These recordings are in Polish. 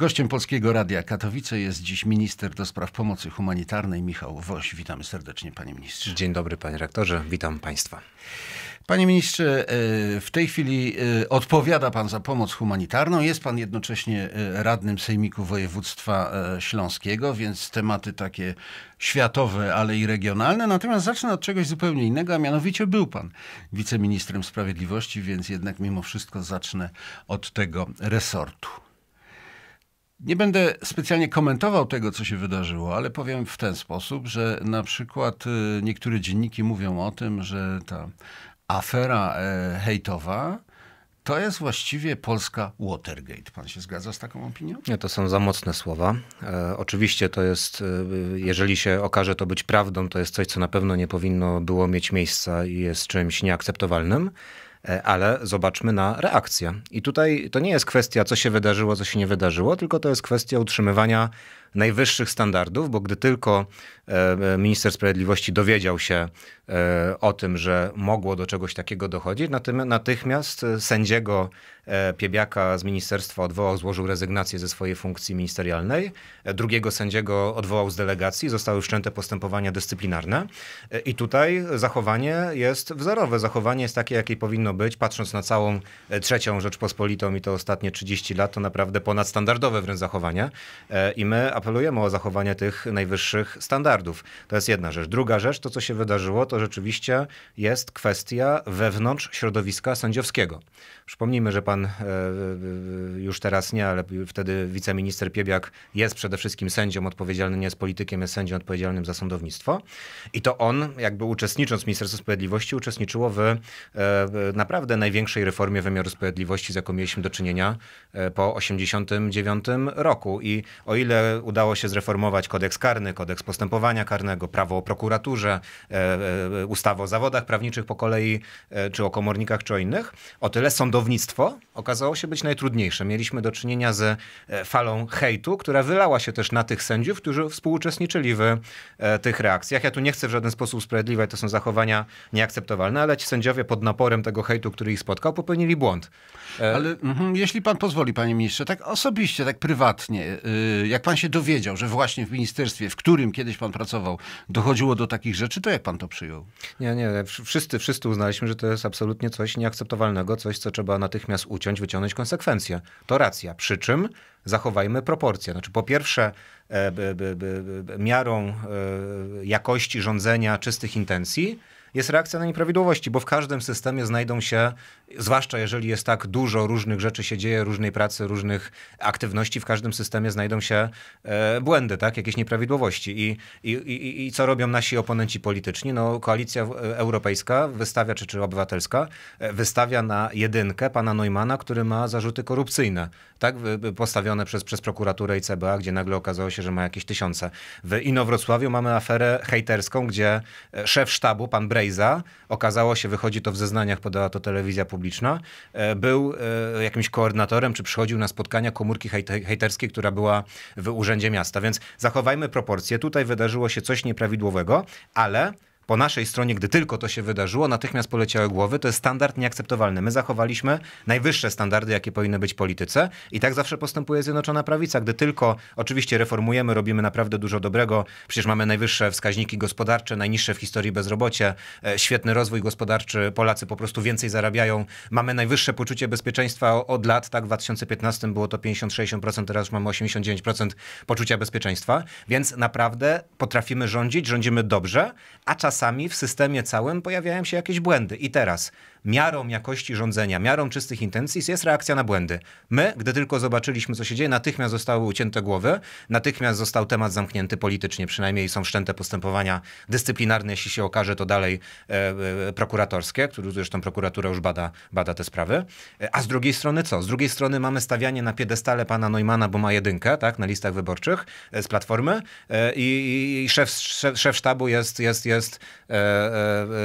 Gościem Polskiego Radia Katowice jest dziś minister do spraw pomocy humanitarnej Michał Woś. Witamy serdecznie, panie ministrze. Dzień dobry, panie rektorze. Witam państwa. Panie ministrze, e, w tej chwili e, odpowiada pan za pomoc humanitarną. Jest pan jednocześnie e, radnym Sejmiku Województwa Śląskiego, więc tematy takie światowe, ale i regionalne. Natomiast zacznę od czegoś zupełnie innego, a mianowicie był pan wiceministrem sprawiedliwości, więc jednak mimo wszystko zacznę od tego resortu. Nie będę specjalnie komentował tego, co się wydarzyło, ale powiem w ten sposób, że na przykład niektóre dzienniki mówią o tym, że ta afera e, hejtowa to jest właściwie polska Watergate. Pan się zgadza z taką opinią? Nie, to są za mocne słowa. E, oczywiście to jest, e, jeżeli się okaże to być prawdą, to jest coś, co na pewno nie powinno było mieć miejsca i jest czymś nieakceptowalnym. E, ale zobaczmy na reakcję. I tutaj to nie jest kwestia, co się wydarzyło, co się nie wydarzyło, tylko to jest kwestia utrzymywania najwyższych standardów, bo gdy tylko e, minister sprawiedliwości dowiedział się e, o tym, że mogło do czegoś takiego dochodzić, natychmiast sędziego Piebiaka z ministerstwa odwołał, złożył rezygnację ze swojej funkcji ministerialnej. Drugiego sędziego odwołał z delegacji, zostały wszczęte postępowania dyscyplinarne. I tutaj zachowanie jest wzorowe. Zachowanie jest takie, jakie powinno być. Patrząc na całą trzecią Rzeczpospolitą i to ostatnie 30 lat, to naprawdę ponadstandardowe wręcz zachowanie. I my apelujemy o zachowanie tych najwyższych standardów. To jest jedna rzecz. Druga rzecz, to co się wydarzyło, to rzeczywiście jest kwestia wewnątrz środowiska sędziowskiego. Przypomnijmy, że pan e, e, już teraz nie, ale wtedy wiceminister Piebiak jest przede wszystkim sędzią odpowiedzialnym, nie jest politykiem, jest sędzią odpowiedzialnym za sądownictwo. I to on, jakby uczestnicząc w Ministerstwie Sprawiedliwości, uczestniczyło w, e, w naprawdę największej reformie wymiaru sprawiedliwości, z jaką mieliśmy do czynienia po 1989 roku. I o ile udało się zreformować kodeks karny, kodeks postępowania karnego, prawo o prokuraturze, ustawę o zawodach prawniczych po kolei, czy o komornikach, czy o innych, o tyle sądownictwo okazało się być najtrudniejsze. Mieliśmy do czynienia z e, falą hejtu, która wylała się też na tych sędziów, którzy współuczestniczyli w e, tych reakcjach. Ja tu nie chcę w żaden sposób usprawiedliwiać, to są zachowania nieakceptowalne, ale ci sędziowie pod naporem tego hejtu, który ich spotkał, popełnili błąd. E, ale mm, jeśli pan pozwoli, panie ministrze, tak osobiście, tak prywatnie, y, jak pan się dowiedział, że właśnie w ministerstwie, w którym kiedyś pan pracował, dochodziło do takich rzeczy, to jak pan to przyjął? Nie, nie, wszyscy, wszyscy uznaliśmy, że to jest absolutnie coś nieakceptowalnego, coś, co trzeba natychmiast uciąć, wyciągnąć konsekwencje. To racja. Przy czym zachowajmy proporcje. Znaczy, po pierwsze, e, miarą e, jakości rządzenia, czystych intencji jest reakcja na nieprawidłowości, bo w każdym systemie znajdą się, zwłaszcza jeżeli jest tak dużo różnych rzeczy się dzieje, różnej pracy, różnych aktywności, w każdym systemie znajdą się e, błędy, tak, jakieś nieprawidłowości. I, i, i, I co robią nasi oponenci polityczni? No, koalicja europejska wystawia, czy, czy obywatelska, e, wystawia na jedynkę pana Neumana, który ma zarzuty korupcyjne, tak, postawione przez, przez prokuraturę i CBA, gdzie nagle okazało się, że ma jakieś tysiące. W Inowrocławiu mamy aferę hejterską, gdzie e, szef sztabu, pan Bre Brejza, okazało się, wychodzi to w zeznaniach, podała to telewizja publiczna, e, był e, jakimś koordynatorem, czy przychodził na spotkania komórki hejterskiej, która była w Urzędzie Miasta. Więc zachowajmy proporcje. Tutaj wydarzyło się coś nieprawidłowego, ale po naszej stronie, gdy tylko to się wydarzyło, natychmiast poleciały głowy. To jest standard nieakceptowalny. My zachowaliśmy najwyższe standardy, jakie powinny być w polityce i tak zawsze postępuje Zjednoczona Prawica. Gdy tylko oczywiście reformujemy, robimy naprawdę dużo dobrego. Przecież mamy najwyższe wskaźniki gospodarcze, najniższe w historii bezrobocie, e, świetny rozwój gospodarczy, Polacy po prostu więcej zarabiają. Mamy najwyższe poczucie bezpieczeństwa od lat, tak w 2015 było to 50-60%, teraz już mamy 89% poczucia bezpieczeństwa, więc naprawdę potrafimy rządzić, rządzimy dobrze, a czasami czasami w systemie całym pojawiają się jakieś błędy. I teraz miarą jakości rządzenia, miarą czystych intencji jest reakcja na błędy. My, gdy tylko zobaczyliśmy, co się dzieje, natychmiast zostały ucięte głowy, natychmiast został temat zamknięty politycznie, przynajmniej są wszczęte postępowania dyscyplinarne, jeśli się okaże, to dalej e, e, prokuratorskie, które zresztą prokuratura już bada, bada te sprawy. E, a z drugiej strony co? Z drugiej strony mamy stawianie na piedestale pana Neumana, bo ma jedynkę, tak, na listach wyborczych e, z Platformy e, i, i szef, szef, szef sztabu jest, jest, jest e,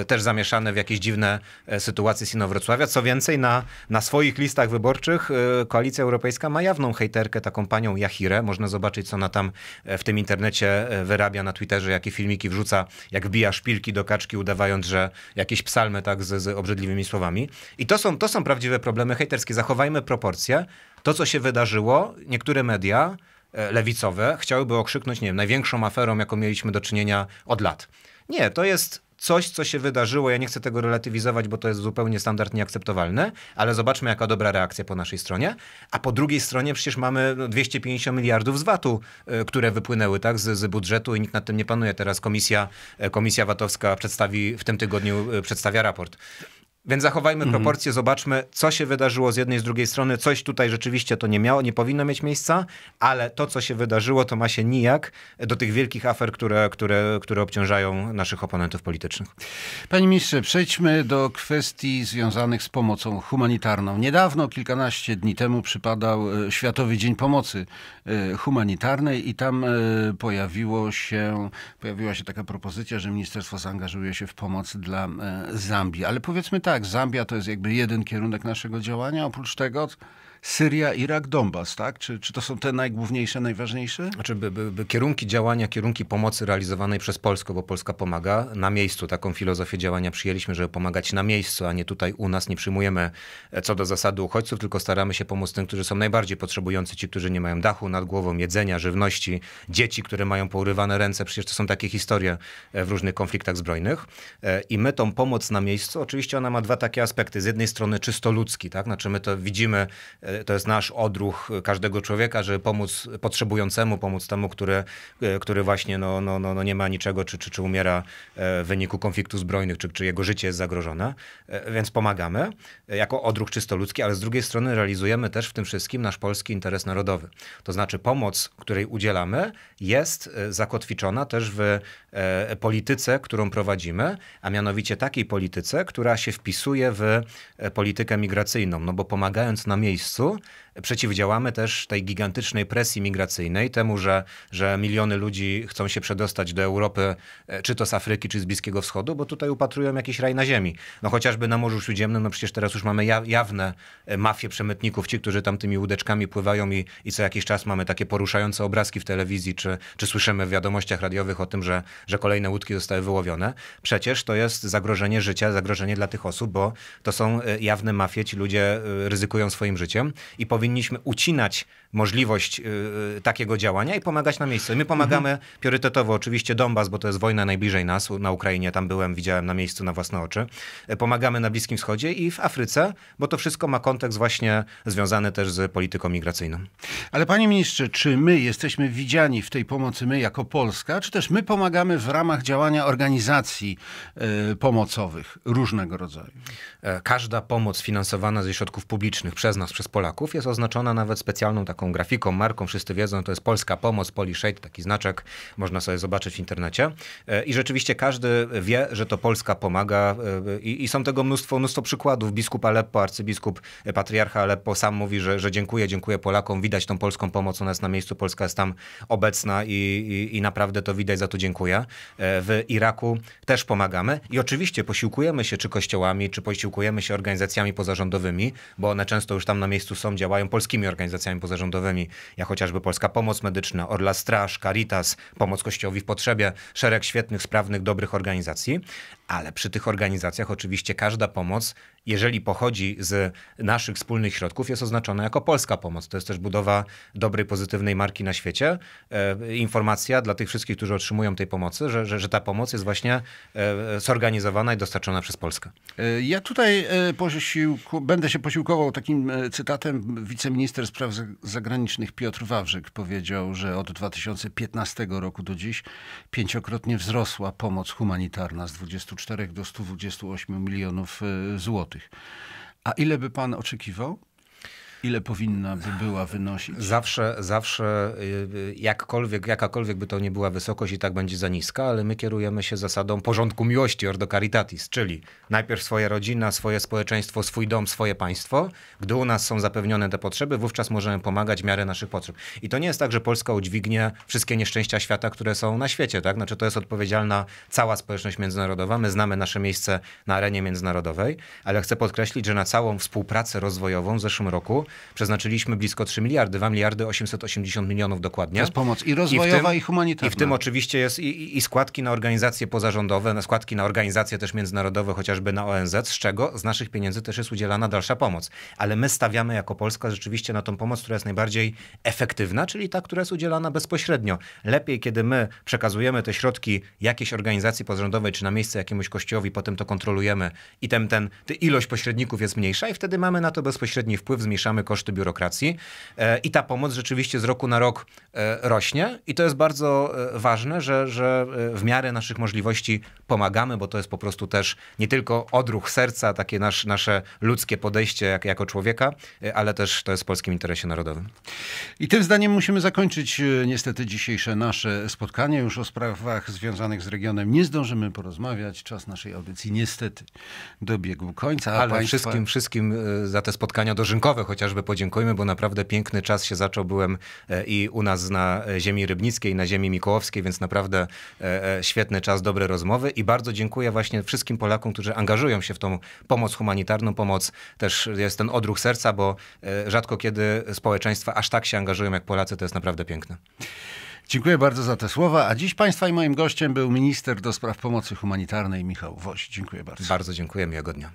e, też zamieszane w jakieś dziwne e, sytuacje z Inowrocławia. Co więcej, na, na swoich listach wyborczych e, Koalicja Europejska ma jawną hejterkę, taką panią Jahirę. Można zobaczyć, co ona tam e, w tym internecie e, wyrabia na Twitterze, jakie filmiki wrzuca, jak wbija szpilki do kaczki, udawając, że jakieś psalmy tak z, z obrzydliwymi słowami. I to są, to są prawdziwe problemy hejterskie. Zachowajmy proporcje. To, co się wydarzyło, niektóre media e, lewicowe chciałyby okrzyknąć, nie wiem, największą aferą, jaką mieliśmy do czynienia od lat. Nie, to jest coś, co się wydarzyło. Ja nie chcę tego relatywizować, bo to jest zupełnie standard nieakceptowalny, ale zobaczmy, jaka dobra reakcja po naszej stronie. A po drugiej stronie przecież mamy no, 250 miliardów z VAT-u, y, które wypłynęły tak, z, z budżetu i nikt nad tym nie panuje. Teraz komisja, e, komisja VAT-owska przedstawi, w tym tygodniu y, przedstawia raport. Więc zachowajmy Mhm. proporcje, zobaczmy, co się wydarzyło z jednej z drugiej strony. Coś tutaj rzeczywiście to nie miało, nie powinno mieć miejsca, ale to, co się wydarzyło, to ma się nijak do tych wielkich afer, które, które, które obciążają naszych oponentów politycznych. Panie ministrze, przejdźmy do kwestii związanych z pomocą humanitarną. Niedawno, kilkanaście dni temu, przypadał e, Światowy Dzień Pomocy e, Humanitarnej i tam e, pojawiło się, pojawiła się taka propozycja, że ministerstwo zaangażuje się w pomoc dla Zambii. Ale powiedzmy tak, Zambia to jest jakby jeden kierunek naszego działania. Oprócz tego Syria, Irak, Donbas, tak? Czy, czy to są te najgłówniejsze, najważniejsze? Znaczy, by, by, by kierunki działania, kierunki pomocy realizowanej przez Polskę, bo Polska pomaga na miejscu. Taką filozofię działania przyjęliśmy, żeby pomagać na miejscu, a nie tutaj u nas. Nie przyjmujemy e, co do zasady uchodźców, tylko staramy się pomóc tym, którzy są najbardziej potrzebujący, ci, którzy nie mają dachu nad głową, jedzenia, żywności, dzieci, które mają pourywane ręce. Przecież to są takie historie e, w różnych konfliktach zbrojnych. E, I my tą pomoc na miejscu, oczywiście ona ma dwa takie aspekty. Z jednej strony czysto ludzki, tak? Znaczy my to widzimy, e, to jest nasz odruch każdego człowieka, żeby pomóc potrzebującemu, pomóc temu, który, e, który właśnie no, no, no, no nie ma niczego, czy, czy, czy umiera e, w wyniku konfliktów zbrojnych, czy, czy jego życie jest zagrożone. Więc pomagamy jako odruch czysto ludzki, ale z drugiej strony realizujemy też w tym wszystkim nasz polski interes narodowy. To znaczy pomoc, której udzielamy, jest zakotwiczona też w polityce, którą prowadzimy, a mianowicie takiej polityce, która się wpisuje w e, politykę migracyjną, no bo pomagając na miejscu, przeciwdziałamy też tej gigantycznej presji migracyjnej, temu, że, że miliony ludzi chcą się przedostać do Europy, e, czy to z Afryki, czy z Bliskiego Wschodu, bo tutaj upatrują jakiś raj na ziemi. No chociażby na Morzu Śródziemnym, no przecież teraz już mamy ja, jawne e, mafie przemytników, ci, którzy tam tymi łódeczkami pływają i, i co jakiś czas mamy takie poruszające obrazki w telewizji, czy, czy słyszymy w wiadomościach radiowych o tym, że, że kolejne łódki zostały wyłowione. Przecież to jest zagrożenie życia, zagrożenie dla tych osób, bo to są e, jawne mafie, ci ludzie ryzykują swoim życiem i powinniśmy ucinać możliwość y, takiego działania i pomagać na miejscu. I my pomagamy priorytetowo oczywiście Donbas, bo to jest wojna najbliżej nas, na Ukrainie, tam byłem, widziałem na miejscu na własne oczy. Y, Pomagamy na Bliskim Wschodzie i w Afryce, bo to wszystko ma kontekst właśnie związany też z polityką migracyjną. Ale panie ministrze, czy my jesteśmy widziani w tej pomocy, my jako Polska, czy też my pomagamy w ramach działania organizacji e, pomocowych różnego rodzaju? E, Każda pomoc finansowana ze środków publicznych przez nas, przez Polaków, jest oznaczona nawet specjalną taką grafiką, marką. Wszyscy wiedzą, to jest Polska Pomoc, Polishade, taki znaczek, można sobie zobaczyć w internecie. E, I rzeczywiście każdy wie, że to Polska pomaga e, i, i są tego mnóstwo, mnóstwo przykładów. Biskup Aleppo, arcybiskup, e, patriarcha Aleppo sam mówi, że, że dziękuję, dziękuję Polakom, widać tą polską pomoc, ona jest na miejscu, Polska jest tam obecna i, i, i naprawdę to widać, za to dziękuję. W Iraku też pomagamy i oczywiście posiłkujemy się czy kościołami, czy posiłkujemy się organizacjami pozarządowymi, bo one często już tam na miejscu są, działają polskimi organizacjami pozarządowymi, jak chociażby Polska Pomoc Medyczna, Orla Straż, Caritas, Pomoc Kościołowi w Potrzebie, szereg świetnych, sprawnych, dobrych organizacji, ale przy tych organizacjach oczywiście każda pomoc, jeżeli pochodzi z naszych wspólnych środków, jest oznaczona jako polska pomoc. To jest też budowa dobrej, pozytywnej marki na świecie. E, informacja dla tych wszystkich, którzy otrzymują tej pomocy, że, że, że ta pomoc jest właśnie e, zorganizowana i dostarczona przez Polskę. E, Ja tutaj posiłku, będę się posiłkował takim cytatem. Wiceminister spraw za- zagranicznych Piotr Wawrzyk powiedział, że od 2015 roku do dziś pięciokrotnie wzrosła pomoc humanitarna z 24 do 128 milionów e, A ile by pan oczekiwał? Ile powinna by była wynosić? Zawsze, zawsze y, jakkolwiek, jakakolwiek by to nie była wysokość i tak będzie za niska, ale my kierujemy się zasadą porządku miłości, ordo caritatis, czyli najpierw swoja rodzina, swoje społeczeństwo, swój dom, swoje państwo. Gdy u nas są zapewnione te potrzeby, wówczas możemy pomagać w miarę naszych potrzeb. I to nie jest tak, że Polska udźwignie wszystkie nieszczęścia świata, które są na świecie, tak? Znaczy to jest odpowiedzialna cała społeczność międzynarodowa. My znamy nasze miejsce na arenie międzynarodowej, ale chcę podkreślić, że na całą współpracę rozwojową w zeszłym roku przeznaczyliśmy blisko 3 miliardy, 2 miliardy 880 milionów dokładnie. To jest pomoc i rozwojowa, i, tym, i humanitarna. I w tym oczywiście jest i, i, składki na organizacje pozarządowe, na składki na organizacje też międzynarodowe, chociażby na ONZ, z czego z naszych pieniędzy też jest udzielana dalsza pomoc. Ale my stawiamy jako Polska rzeczywiście na tą pomoc, która jest najbardziej efektywna, czyli ta, która jest udzielana bezpośrednio. Lepiej, kiedy my przekazujemy te środki jakiejś organizacji pozarządowej, czy na miejsce jakiemuś kościołowi, potem to kontrolujemy i ten, ten, ta ilość pośredników jest mniejsza i wtedy mamy na to bezpośredni wpływ, zmniejszamy koszty biurokracji e, i ta pomoc rzeczywiście z roku na rok e, rośnie i to jest bardzo e, ważne, że, że w miarę naszych możliwości pomagamy, bo to jest po prostu też nie tylko odruch serca, takie nasz, nasze ludzkie podejście jak, jako człowieka, ale też to jest w polskim interesie narodowym. I tym zdaniem musimy zakończyć niestety dzisiejsze nasze spotkanie. Już o sprawach związanych z regionem nie zdążymy porozmawiać. Czas naszej audycji niestety dobiegł końca. Ale państwa... wszystkim, wszystkim za te spotkania dożynkowe chociażby podziękujmy, bo naprawdę piękny czas się zaczął. Byłem e, i u nas na ziemi rybnickiej, na ziemi mikołowskiej, więc naprawdę e, e, świetny czas, dobre rozmowy i bardzo dziękuję właśnie wszystkim Polakom, którzy angażują się w tą pomoc humanitarną, pomoc też jest ten odruch serca, bo rzadko kiedy społeczeństwa aż tak się angażują jak Polacy, to jest naprawdę piękne. Dziękuję bardzo za te słowa. A dziś Państwa i moim gościem był minister do spraw pomocy humanitarnej Michał Woś. Dziękuję bardzo. Bardzo dziękuję, miłego dnia.